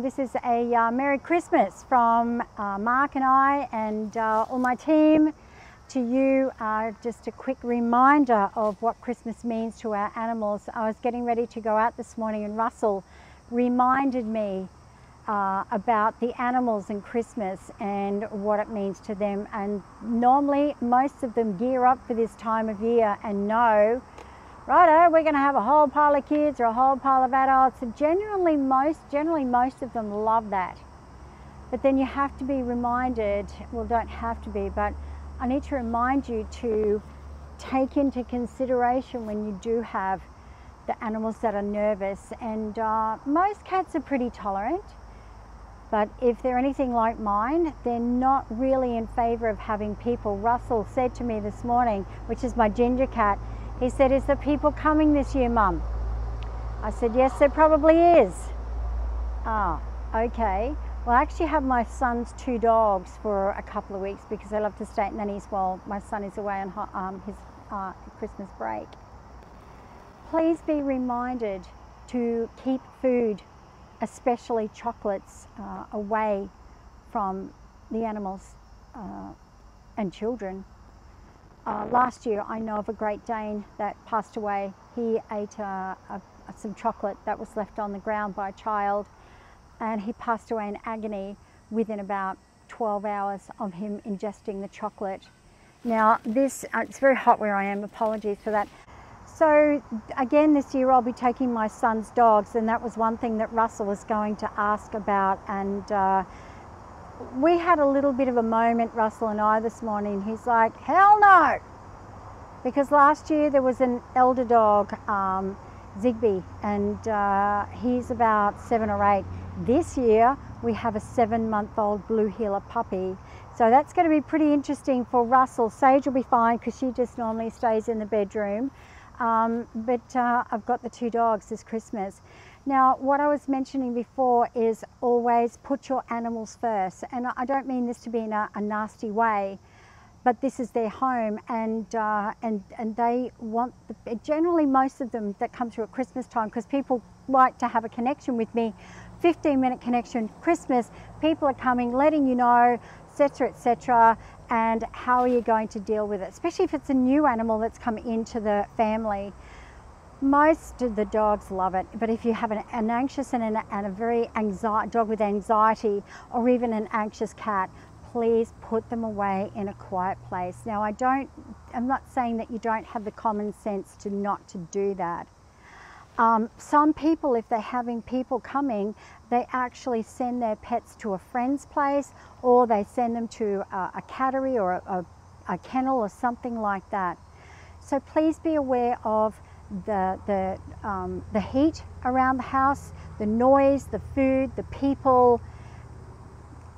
And this is a uh, Merry Christmas from uh, Mark and I and uh, all my team to you. Uh, just a quick reminder of what Christmas means to our animals. I was getting ready to go out this morning and Russell reminded me uh, about the animals and Christmas and what it means to them. And normally most of them gear up for this time of year and know righto, we're going to have a whole pile of kids or a whole pile of adults. And generally most, generally most of them love that. But then you have to be reminded, well, don't have to be, but I need to remind you to take into consideration when you do have the animals that are nervous. And uh, most cats are pretty tolerant. But if they're anything like mine, they're not really in favor of having people. Russell said to me this morning, which is my ginger cat, he said, is the people coming this year, Mum? I said, yes, there probably is. Ah, okay. Well, I actually have my son's two dogs for a couple of weeks because they love to stay at Nanny's while my son is away on um, his uh, Christmas break. Please be reminded to keep food, especially chocolates, uh, away from the animals uh, and children. Uh, last year, I know of a Great Dane that passed away. He ate uh, a, some chocolate that was left on the ground by a child, and he passed away in agony within about 12 hours of him ingesting the chocolate. Now, this, uh, it's very hot where I am, apologies for that. So, again, this year I'll be taking my son's dogs, and that was one thing that Russell was going to ask about. And uh, we had a little bit of a moment, Russell and I, this morning. He's like, hell no! Because last year there was an elder dog, um, and uh, he's about seven or eight. This year we have a seven month old blue heeler puppy. So that's going to be pretty interesting for Russell. Sage will be fine because she just normally stays in the bedroom. Um, but uh, I've got the two dogs this Christmas. Now, what I was mentioning before is always put your animals first. And I don't mean this to be in a, a nasty way, but this is their home and, uh, and, and they want, the, generally most of them that come through at Christmas time, because people like to have a connection with me, 15 minute connection, Christmas, people are coming, letting you know, etc., etc., and how are you going to deal with it, especially if it's a new animal that's come into the family. Most of the dogs love it, but if you have an, an anxious and, an, and a very anxiety, dog with anxiety or even an anxious cat, please put them away in a quiet place. Now I don't, I'm not saying that you don't have the common sense to not to do that. Um, some people, if they're having people coming, they actually send their pets to a friend's place or they send them to a, a cattery or a, a, a kennel or something like that. So please be aware of the, the, um, the heat around the house, the noise, the food, the people.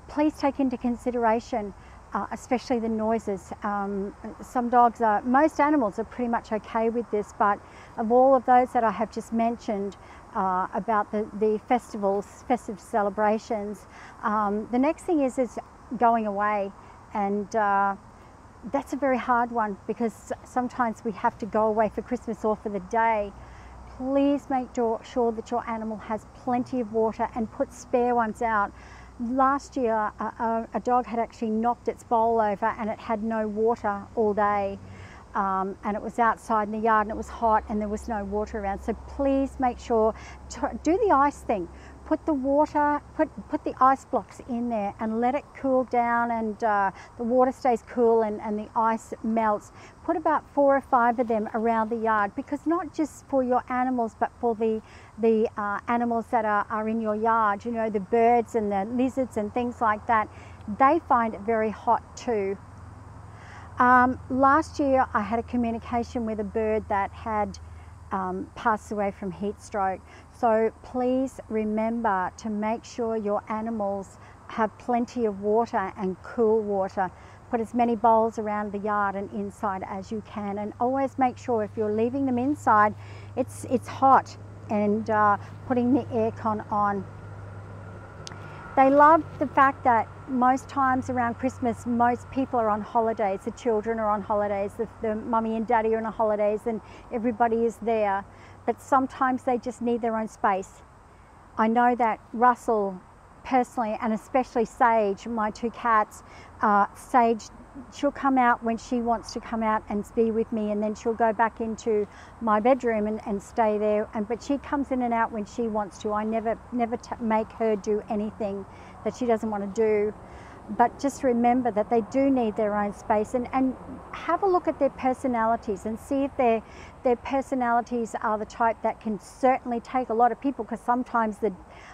Please take into consideration, uh, especially the noises. Um, some dogs are, most animals are pretty much okay with this, but of all of those that I have just mentioned uh, about the, the festivals, festive celebrations, um, the next thing is, is going away and uh, that's a very hard one because sometimes we have to go away for Christmas or for the day. Please make sure that your animal has plenty of water and put spare ones out. Last year, a, a dog had actually knocked its bowl over and it had no water all day. Um, and it was outside in the yard and it was hot and there was no water around. So please make sure to do the ice thing put the water, put, put the ice blocks in there and let it cool down and uh, the water stays cool and, and the ice melts. Put about four or five of them around the yard because not just for your animals but for the, the uh, animals that are, are in your yard, you know, the birds and the lizards and things like that, they find it very hot too. Um, last year I had a communication with a bird that had um, away from heat stroke. So please remember to make sure your animals have plenty of water and cool water. Put as many bowls around the yard and inside as you can and always make sure if you're leaving them inside, it's, it's hot and uh, putting the aircon on. They love the fact that most times around Christmas, most people are on holidays. The children are on holidays, the, the mummy and daddy are on holidays and everybody is there but sometimes they just need their own space. I know that Russell personally, and especially Sage, my two cats, uh, Sage, she'll come out when she wants to come out and be with me, and then she'll go back into my bedroom and, and stay there. And but she comes in and out when she wants to. I never never make her do anything that she doesn't want to do but just remember that they do need their own space and, and have a look at their personalities and see if their, their personalities are the type that can certainly take a lot of people because sometimes the,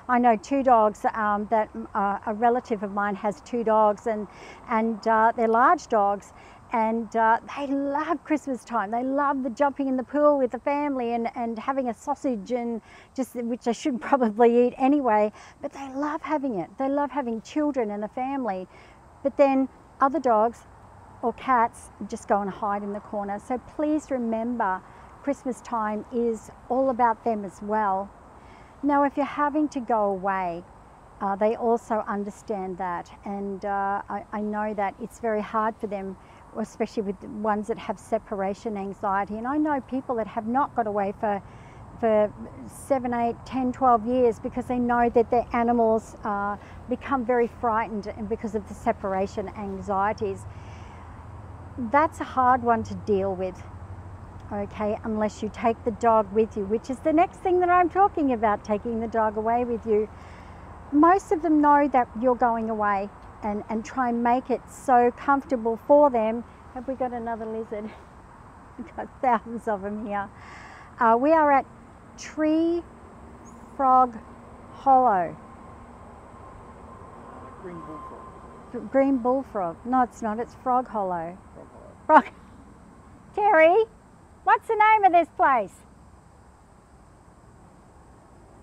I know two dogs um, that uh, a relative of mine has two dogs and, and uh, they're large dogs and uh, they love Christmas time. They love the jumping in the pool with the family and, and having a sausage and just which they should probably eat anyway. But they love having it. They love having children and a family. But then other dogs or cats just go and hide in the corner. So please remember, Christmas time is all about them as well. Now, if you're having to go away, uh, they also understand that, and uh, I, I know that it's very hard for them especially with ones that have separation anxiety. And I know people that have not got away for for 7, 8, 10, 12 years because they know that their animals uh, become very frightened because of the separation anxieties. That's a hard one to deal with, okay, unless you take the dog with you, which is the next thing that I'm talking about, taking the dog away with you. Most of them know that you're going away and, and try and make it so comfortable for them. Have we got another lizard? We've got thousands of them here. Uh, we are at Tree Frog Hollow. Green bullfrog. Green bullfrog. No, it's not. It's Frog Hollow. Frog Hollow. Frog. Terry, what's the name of this place?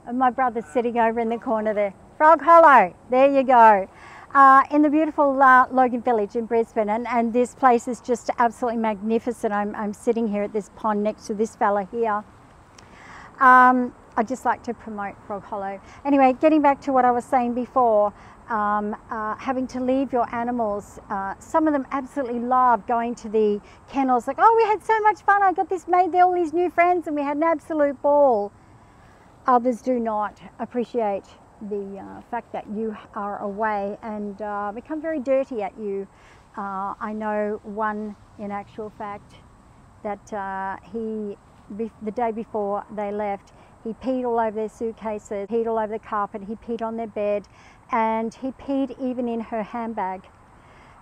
And my brother's sitting over in the corner there. Frog Hollow. There you go uh, in the beautiful uh, Logan Village in Brisbane and, and this place is just absolutely magnificent. I'm, I'm sitting here at this pond next to this fella here. Um, I'd just like to promote Frog Hollow. Anyway, getting back to what I was saying before, um, uh, having to leave your animals. Uh, some of them absolutely love going to the kennels, like, oh, we had so much fun. I got this, made They're all these new friends, and we had an absolute ball. Others do not appreciate the uh, fact that you are away and uh, become very dirty at you. Uh, I know one in actual fact that uh, he, the day before they left, he peed all over their suitcases, peed all over the carpet, he peed on their bed, and he peed even in her handbag.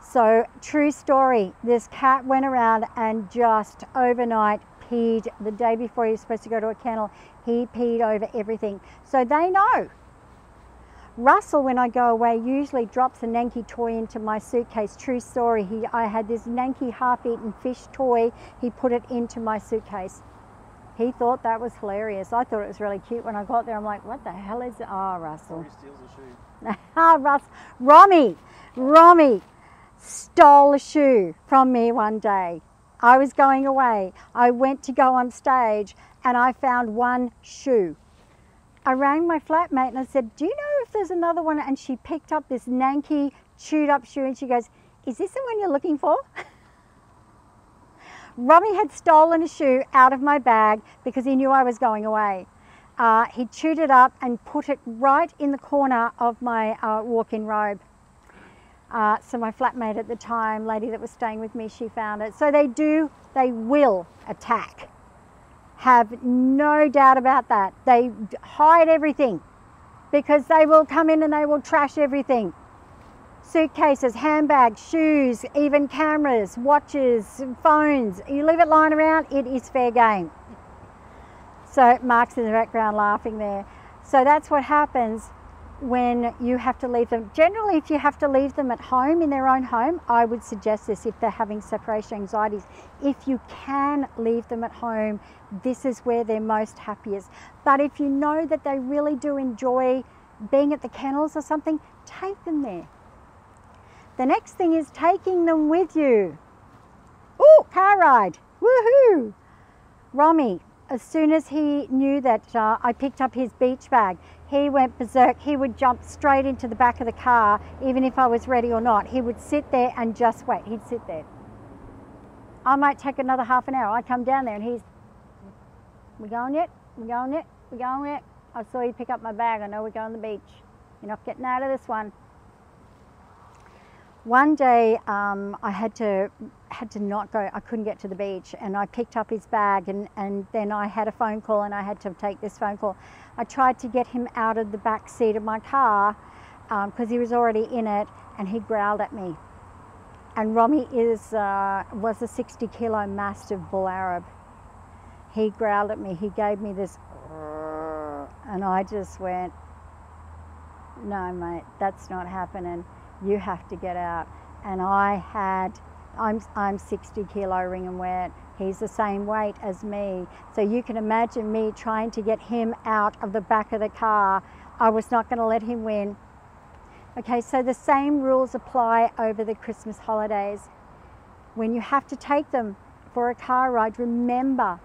So, true story, this cat went around and just overnight peed the day before he was supposed to go to a kennel, he peed over everything. So they know Russell, when I go away, usually drops a Nanky toy into my suitcase. True story. He, I had this Nanky half-eaten fish toy. He put it into my suitcase. He thought that was hilarious. I thought it was really cute when I got there. I'm like, what the hell is it? Oh, Russell. steals a shoe. Ah, Russ. Romy, Romy stole a shoe from me one day. I was going away. I went to go on stage and I found one shoe. I rang my flatmate and I said, do you know if there's another one? And she picked up this Nanky chewed up shoe and she goes, is this the one you're looking for? Robbie had stolen a shoe out of my bag because he knew I was going away. Uh, he chewed it up and put it right in the corner of my uh, walk-in robe. Uh, so my flatmate at the time, lady that was staying with me, she found it. So they do, they will attack. Have no doubt about that. They hide everything because they will come in and they will trash everything. Suitcases, handbags, shoes, even cameras, watches, phones. You leave it lying around, it is fair game. So Mark's in the background laughing there. So that's what happens when you have to leave them. Generally, if you have to leave them at home, in their own home, I would suggest this if they're having separation anxieties. If you can leave them at home, this is where they're most happiest. But if you know that they really do enjoy being at the kennels or something, take them there. The next thing is taking them with you. Oh, car ride, woohoo! Romy, as soon as he knew that uh, I picked up his beach bag, he went berserk. He would jump straight into the back of the car, even if I was ready or not. He would sit there and just wait. He'd sit there. I might take another half an hour. I come down there and he's, we going yet? We going yet? We going yet? I saw you pick up my bag. I know we're going to the beach. You're not getting out of this one. One day um, I had to had to not go. I couldn't get to the beach, and I picked up his bag, and, and then I had a phone call, and I had to take this phone call. I tried to get him out of the back seat of my car because um, he was already in it, and he growled at me. And Romy is uh, was a 60 kilo mastiff bull Arab. He growled at me. He gave me this, and I just went, "No, mate, that's not happening." You have to get out. And I had, I'm, I'm 60 kilo ring and wet. He's the same weight as me. So you can imagine me trying to get him out of the back of the car. I was not going to let him win. Okay, so the same rules apply over the Christmas holidays. When you have to take them for a car ride, remember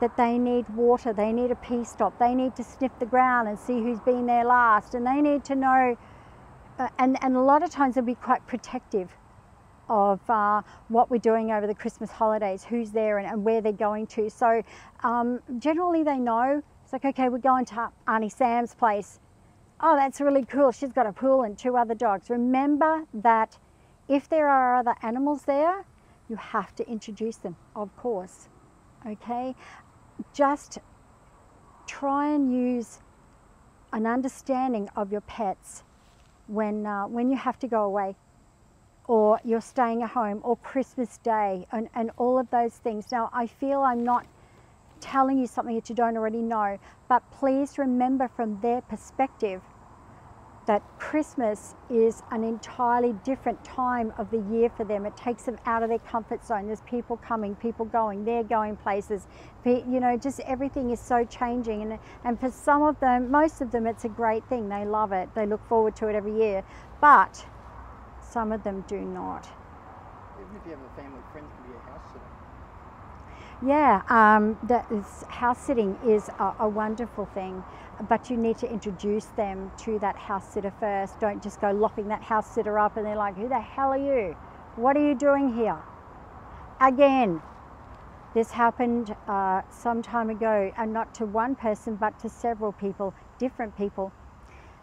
that they need water, they need a pee stop, they need to sniff the ground and see who's been there last, and they need to know and, and a lot of times they'll be quite protective of uh, what we're doing over the Christmas holidays, who's there and, and where they're going to. So um, generally they know, it's like, okay, we're going to Auntie Sam's place. Oh, that's really cool. She's got a pool and two other dogs. Remember that if there are other animals there, you have to introduce them, of course. Okay? Just try and use an understanding of your pets when, uh, when you have to go away or you're staying at home or Christmas Day and, and all of those things. Now, I feel I'm not telling you something that you don't already know, but please remember from their perspective that Christmas is an entirely different time of the year for them. It takes them out of their comfort zone. There's people coming, people going, they're going places. You know, just everything is so changing. And, and for some of them, most of them, it's a great thing. They love it. They look forward to it every year. But some of them do not. Even if you have a family, friends can be a house sitter. Yeah, um, house sitting is a, a, wonderful thing, but you need to introduce them to that house sitter first. Don't just go lopping that house sitter up and they're like, who the hell are you? What are you doing here? Again, this happened uh, some time ago, and not to one person, but to several people, different people.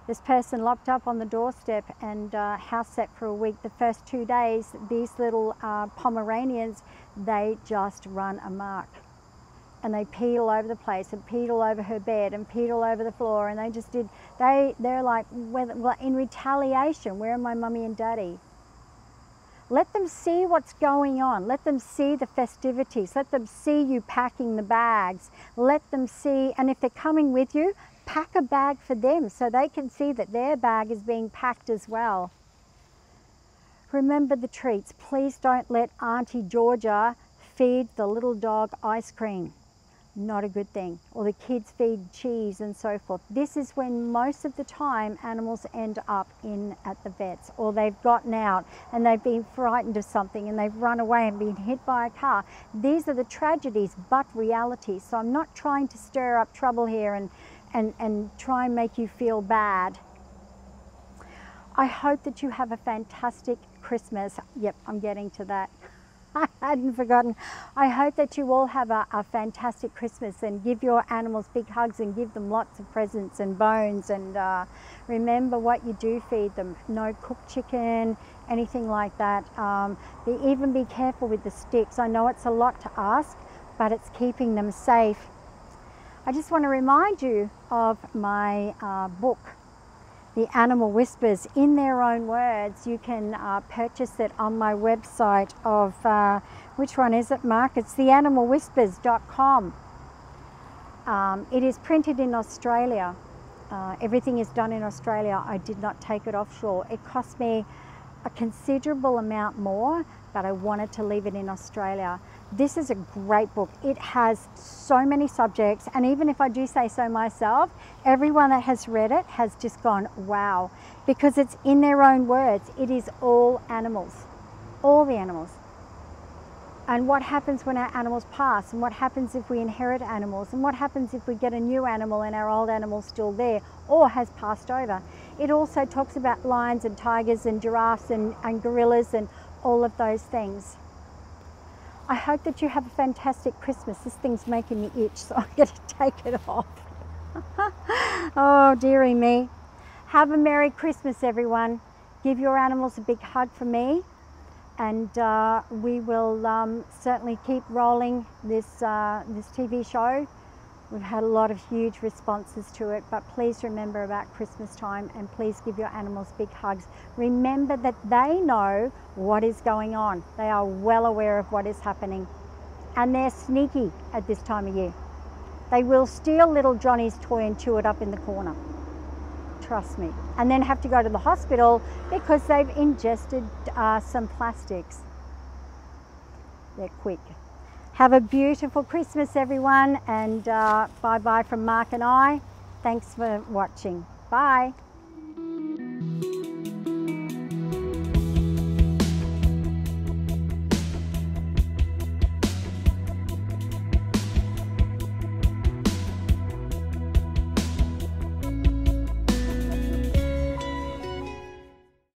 This person locked up on the doorstep and uh, house set for a week. The first two days, these little uh, Pomeranians, they just run amok. And they peed all over the place and peed all over her bed and peed all over the floor. And they just did, they, they're like, well, in retaliation, where are my mummy and daddy? Let them see what's going on. Let them see the festivities. Let them see you packing the bags. Let them see, and if they're coming with you, pack a bag for them so they can see that their bag is being packed as well. Remember the treats. Please don't let Auntie Georgia feed the little dog ice cream. Not a good thing. Or the kids feed cheese and so forth. This is when most of the time animals end up in at the vets or they've gotten out and they've been frightened of something and they've run away and been hit by a car. These are the tragedies but realities. So I'm not trying to stir up trouble here and and, and try and make you feel bad. I hope that you have a fantastic Christmas. Yep, I'm getting to that. I hadn't forgotten. I hope that you all have a, a, fantastic Christmas and give your animals big hugs and give them lots of presents and bones and uh, remember what you do feed them. No cooked chicken, anything like that. Um, even be careful with the sticks. I know it's a lot to ask, but it's keeping them safe I just want to remind you of my uh, book, The Animal Whispers, in their own words. You can uh, purchase it on my website of, uh, which one is it, Mark? It's theanimalwhispers.com. Um, it is printed in Australia. Uh, everything is done in Australia. I did not take it offshore. It cost me a considerable amount more, but I wanted to leave it in Australia. This is a great book. It has so many subjects, and even if I do say so myself, everyone that has read it has just gone, wow, because it's in their own words. It is all animals, all the animals. And what happens when our animals pass, and what happens if we inherit animals, and what happens if we get a new animal and our old animal's still there or has passed over. It also talks about lions and tigers and giraffes and, and gorillas and all of those things. I hope that you have a fantastic Christmas. This thing's making me itch, so I'm going to take it off. oh, dearie me. Have a Merry Christmas, everyone. Give your animals a big hug from me. And uh, we will um, certainly keep rolling this, uh, this TV show. We've had a lot of huge responses to it, but please remember about Christmas time and please give your animals big hugs. Remember that they know what is going on. They are well aware of what is happening. And they're sneaky at this time of year. They will steal little Johnny's toy and chew it up in the corner. Trust me. And then have to go to the hospital because they've ingested uh, some plastics. They're quick. Have a beautiful Christmas, everyone, and uh, bye bye from Mark and I. Thanks for watching. Bye.